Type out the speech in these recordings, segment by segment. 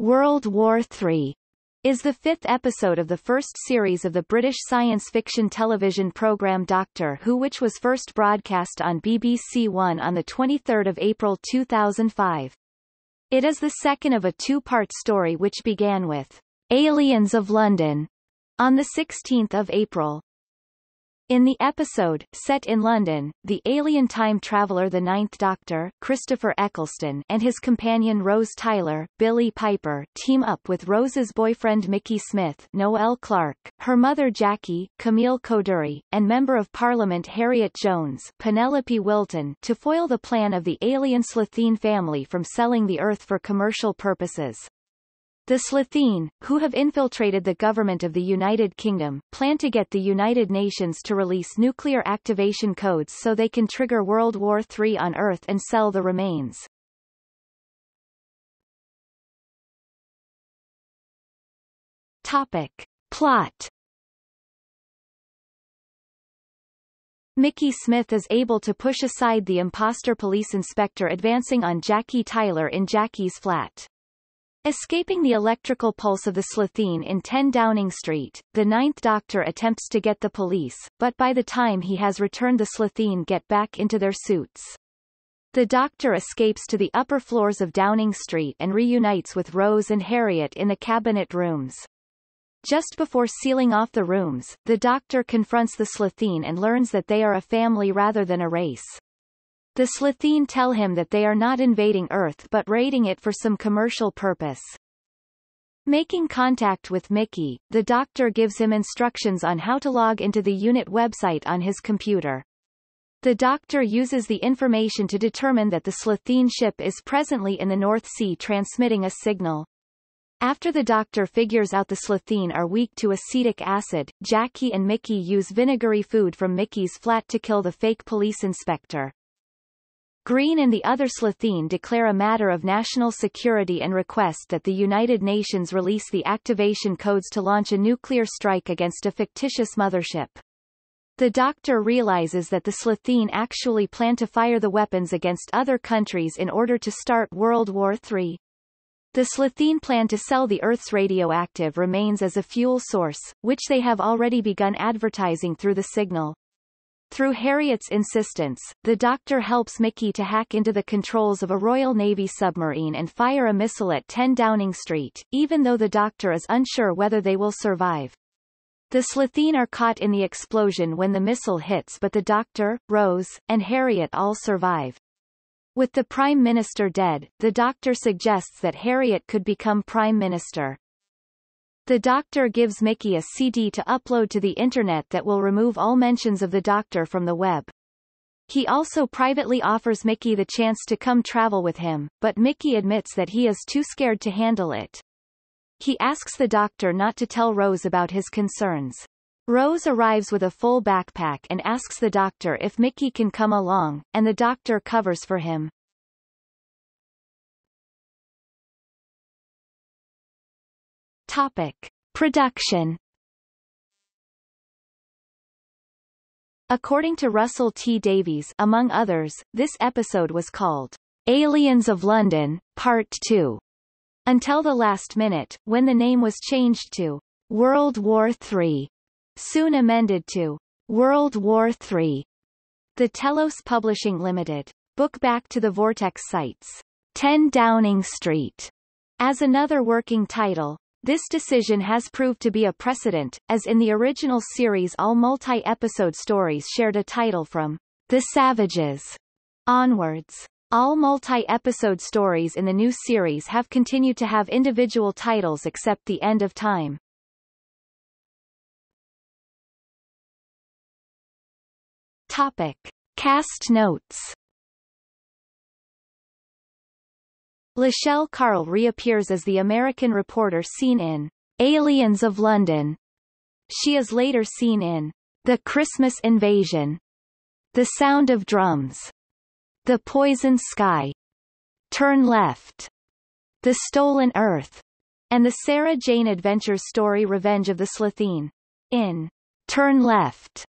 World War III is the fifth episode of the first series of the British science fiction television programme Doctor Who which was first broadcast on BBC One on 23 April 2005. It is the second of a two-part story which began with Aliens of London on 16 April. In the episode, set in London, the alien time traveler the Ninth Doctor, Christopher Eccleston, and his companion Rose Tyler, Billie Piper, team up with Rose's boyfriend Mickey Smith, Noel Clarke, her mother Jackie, Camille Coduri, and Member of Parliament Harriet Jones, Penelope Wilton, to foil the plan of the alien Slitheen family from selling the Earth for commercial purposes. The Slitheen, who have infiltrated the government of the United Kingdom, plan to get the United Nations to release nuclear activation codes so they can trigger World War III on Earth and sell the remains. Topic. Plot Mickey Smith is able to push aside the imposter police inspector advancing on Jackie Tyler in Jackie's flat. Escaping the electrical pulse of the Slitheen in 10 Downing Street, the Ninth Doctor attempts to get the police, but by the time he has returned the Slitheen get back into their suits. The Doctor escapes to the upper floors of Downing Street and reunites with Rose and Harriet in the cabinet rooms. Just before sealing off the rooms, the Doctor confronts the Slitheen and learns that they are a family rather than a race. The Slitheen tell him that they are not invading Earth but raiding it for some commercial purpose. Making contact with Mickey, the doctor gives him instructions on how to log into the unit website on his computer. The doctor uses the information to determine that the Slitheen ship is presently in the North Sea transmitting a signal. After the doctor figures out the Slitheen are weak to acetic acid, Jackie and Mickey use vinegary food from Mickey's flat to kill the fake police inspector. Green and the other Slitheen declare a matter of national security and request that the United Nations release the activation codes to launch a nuclear strike against a fictitious mothership. The Doctor realizes that the Slitheen actually plan to fire the weapons against other countries in order to start World War III. The Slitheen plan to sell the Earth's radioactive remains as a fuel source, which they have already begun advertising through the signal. Through Harriet's insistence, the Doctor helps Mickey to hack into the controls of a Royal Navy submarine and fire a missile at 10 Downing Street, even though the Doctor is unsure whether they will survive. The Slitheen are caught in the explosion when the missile hits but the Doctor, Rose, and Harriet all survive. With the Prime Minister dead, the Doctor suggests that Harriet could become Prime Minister. The Doctor gives Mickey a CD to upload to the Internet that will remove all mentions of the Doctor from the web. He also privately offers Mickey the chance to come travel with him, but Mickey admits that he is too scared to handle it. He asks the doctor not to tell Rose about his concerns. Rose arrives with a full backpack and asks the doctor if Mickey can come along, and the doctor covers for him. Topic. Production According to Russell T. Davies among others, this episode was called Aliens of London, Part 2, until the last minute, when the name was changed to World War III, soon amended to World War III. The Telos Publishing Limited. Book back to the Vortex cites 10 Downing Street as another working title, this decision has proved to be a precedent, as in the original series all multi-episode stories shared a title from The Savages onwards. All multi-episode stories in the new series have continued to have individual titles except The End of Time. Topic. Cast notes Lachelle Carl reappears as the American reporter seen in Aliens of London. She is later seen in The Christmas Invasion, The Sound of Drums, The Poison Sky, Turn Left, The Stolen Earth, and the Sarah Jane Adventures story Revenge of the Slitheen. In Turn Left,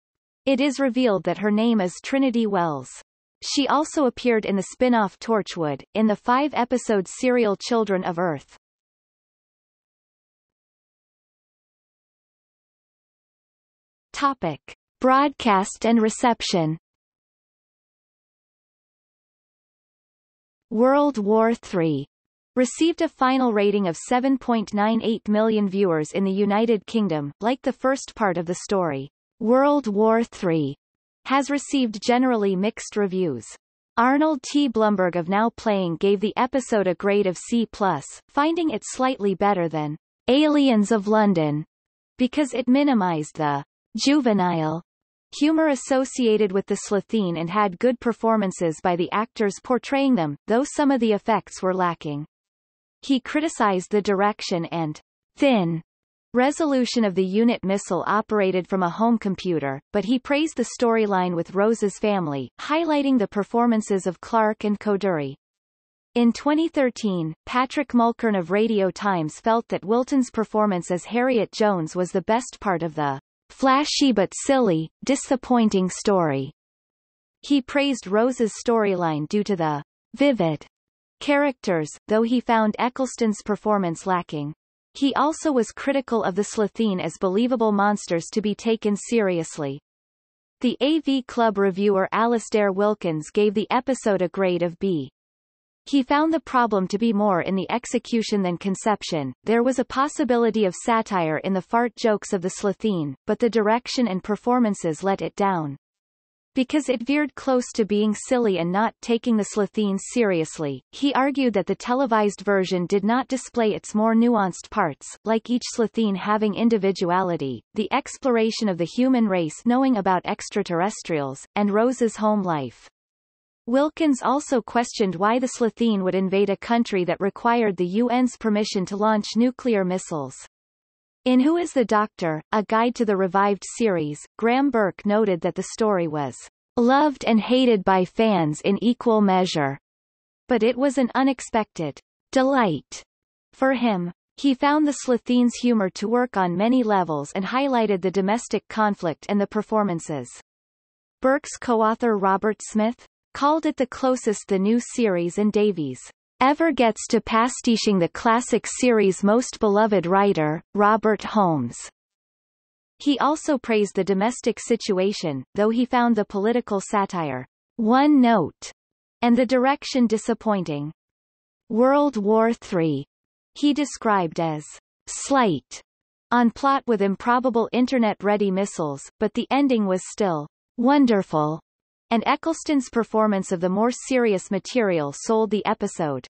it is revealed that her name is Trinity Wells. She also appeared in the spin-off Torchwood, in the five-episode serial Children of Earth. Topic. Broadcast and reception World War III received a final rating of 7.98 million viewers in the United Kingdom, like the first part of the story. World War III has received generally mixed reviews. Arnold T. Blumberg of Now Playing gave the episode a grade of C+, finding it slightly better than Aliens of London, because it minimized the juvenile humor associated with the Slitheen and had good performances by the actors portraying them, though some of the effects were lacking. He criticized the direction and thin resolution of the unit missile operated from a home computer, but he praised the storyline with Rose's family, highlighting the performances of Clarke and Coduri. In 2013, Patrick Mulkern of Radio Times felt that Wilton's performance as Harriet Jones was the best part of the flashy but silly, disappointing story. He praised Rose's storyline due to the vivid characters, though he found Eccleston's performance lacking. He also was critical of the Slitheen as believable monsters to be taken seriously. The AV Club reviewer Alasdair Wilkins gave the episode a grade of B. He found the problem to be more in the execution than conception. There was a possibility of satire in the fart jokes of the Slitheen, but the direction and performances let it down. Because it veered close to being silly and not taking the Slitheen seriously, he argued that the televised version did not display its more nuanced parts, like each Slitheen having individuality, the exploration of the human race knowing about extraterrestrials, and Rose's home life. Wilkins also questioned why the Slitheen would invade a country that required the UN's permission to launch nuclear missiles. In Who is the Doctor? A Guide to the Revived series, Graeme Burk noted that the story was loved and hated by fans in equal measure, but it was an unexpected delight for him. He found the Slitheen's humor to work on many levels and highlighted the domestic conflict and the performances. Burk's co-author Robert Smith, called it the closest the new series and Davies ever gets to pastiching the classic series' most beloved writer, Robert Holmes. He also praised the domestic situation, though he found the political satire one note and the direction disappointing. World War III he described as slight on plot with improbable internet-ready missiles, but the ending was still wonderful and Eccleston's performance of the more serious material sold the episode.